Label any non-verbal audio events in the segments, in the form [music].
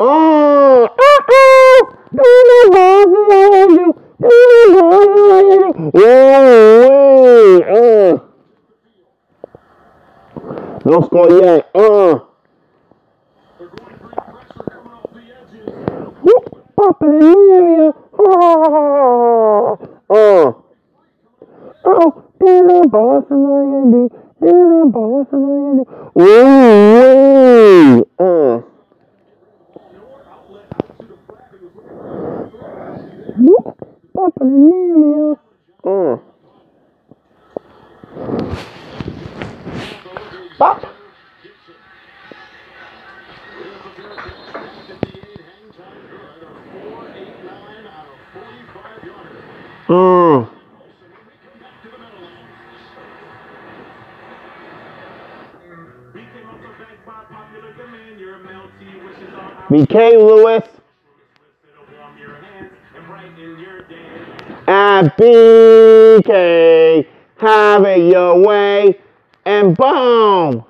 Oh, oh, oh, oh, no score yet. Uh. Area. Oh, oh. Oh, a boss a boss and I can do. Woo, woo. Uh. Whoop, popping in the area. Uh. Pop. Mm. BK Lewis. And BK, have it your way, and boom.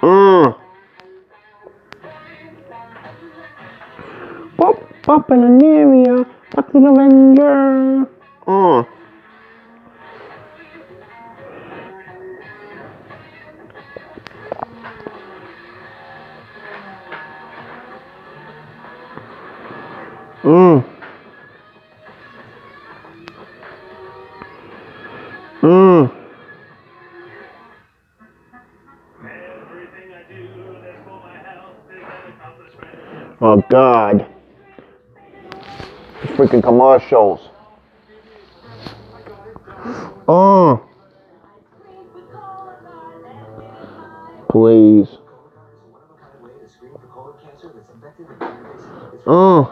Mm. Pop, pop in an area, the Avenger. Uh. Mm. Mm. Oh God. Freaking commercials. Oh. Please. Oh.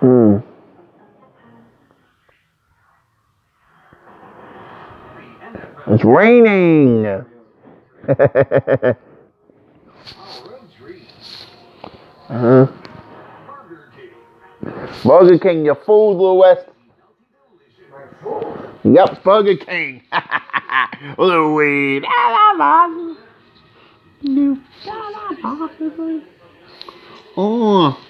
Mm. It's raining. [laughs] uh-huh. Burger King, your food, Lewis. Yep, Burger King. [laughs] Louis. [laughs] Oh.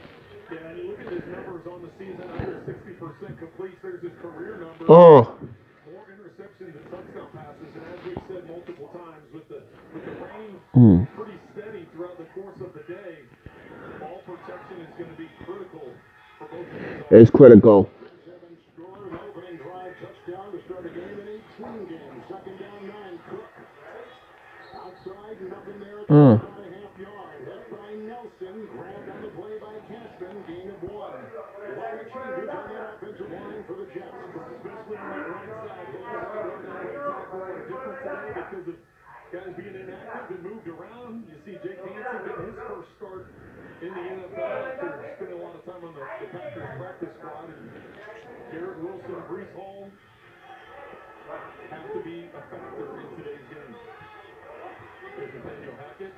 you look at his numbers on the season, under 60% complete. There's his career number. Oh. More interceptions and touchdown passes, and as we've said multiple times, with the with the rain Mm. pretty steady throughout the course of the day, ball protection is going to be critical for both of It's critical. Seven because of guys being inactive and moved around. You see Jake Hansen getting his first start in the NFL after spending a lot of time on the, Packers practice squad. And Garrett Wilson, Breece Hall have to be a factor in today's game. There's Nathaniel Hackett.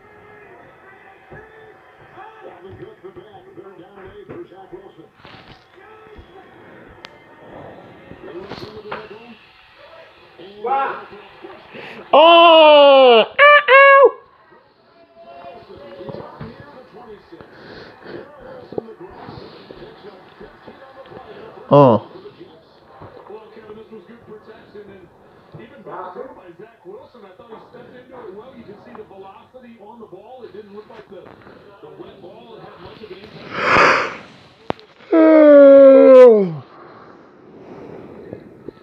Dalvin Cook the back. Third down and eight for Zach Wilson. They look good with the Oh! Ow! Oh. Well, Kevin, this was good protection, and even better throw by Zach Wilson. I thought he stepped into it well. You can see the velocity on the ball. It didn't look like the, the wet ball had much of an impact. Oh.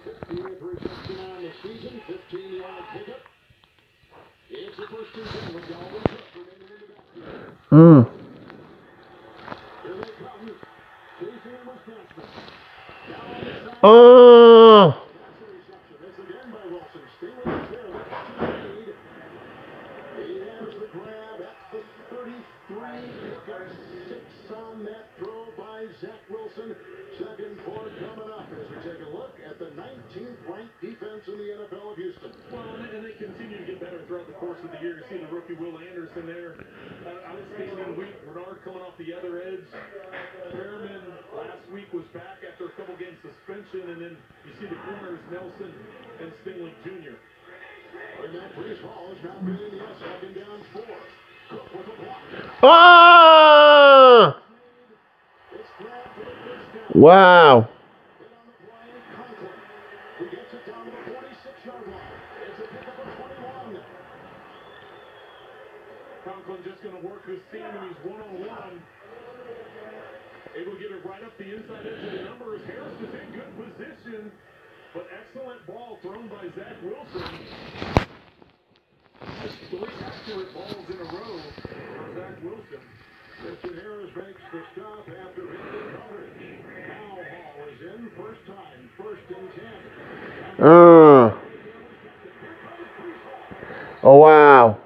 15th reception on the season, 15-yard pickup. It's the first and 10 with Dalvin Cook remaining in the backfield. Mm. Here they come. Chasing in Wisconsin. Down on the side. Oh. Defense in the NFL of Houston. Well, and they, and they continue to get better throughout the course of the year. You see the rookie Will Anderson there, uh, outstanding week. Greenard coming off the other edge. Perriman last week was back after a couple game suspension, and then you see the corners Nelson and Stingley Jr. And that Breece Hall has now been in the second down four. Cook with a block. Oh. It's grabbed for the first down. Wow. Hit on the play, Conklin. Who gets it down to the 46-yard line. It's a pickup of 21. Conklin just going to work this team, and he's one on one. Able to get it right up the inside edge of the numbers. Harris is in good position, but excellent ball thrown by Zach Wilson. Three accurate balls in a row for Zach Wilson. Christian Harris makes the stop after hitting coverage. Now Hall is in. First time. First and 10. Uh. Oh wow.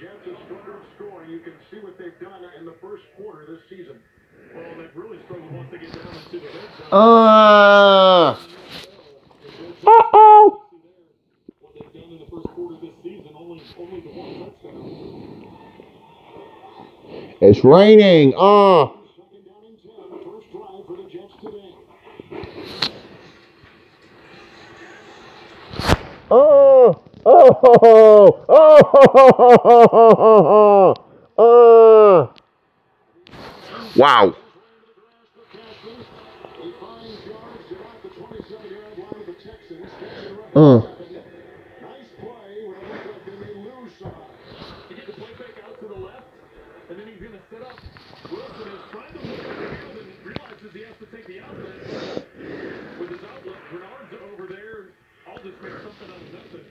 Jets have struggled scoring. You can see what they've done in the first quarter this season. Well, they've really struggled once they get down into the red zone. Uh. Uh-oh. what they've done in the first quarter this season, only only the one touchdown. It's raining. Uh. Second Oh. Oh. Oh. Oh. Wow. He finds yards to about the 27-yard line of the Texans. Uh. Nice play when it looked like they may lose some. The play back out to the left, and then he's going to set up. Wilson is trying to look upfield and realizes he has to take the outlet. With his outlet, Bernard's over there. I'll just make something out of nothing.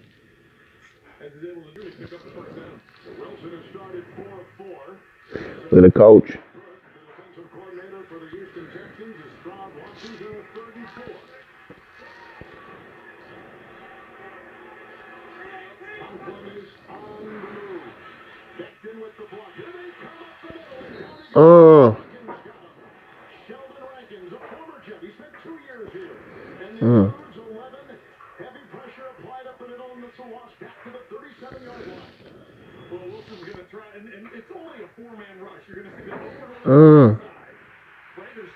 As he's able to do, pick up the first down. Wilson has started 4-4. Look at the coach. The defensive is 34. Conklin is on the move. Becton with the block. Here they come up the middle. Uh. Rankins got him. Sheldon Rankins, a former Jet. He spent two years here. And the Mm. Birds 11. Heavy pressure applied up the middle, and it's a wash back to the 37-yard line. Well, Wilson's going to try, and, and it's only a four-man rush. You're going to see the Uh. over side. Right, there's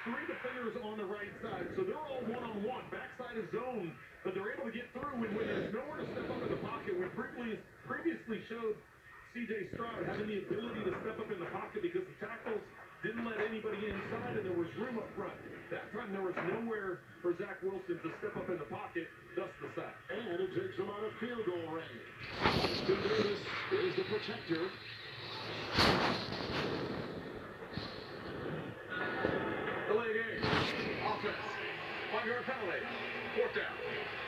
defenders on the right side, so they're all one-on-one. Backside is zone, but they're able to get through when, when there's nowhere to step up in the pocket. We previously, previously showed C.J. Stroud having the ability to step up in the pocket because the tackles didn't let anybody inside, and there was room up front. That time there was nowhere for Zach Wilson to step up in the pocket, thus the sack. And it takes him out of field goal range. Davis is the protector. Under a penalty. Fourth down.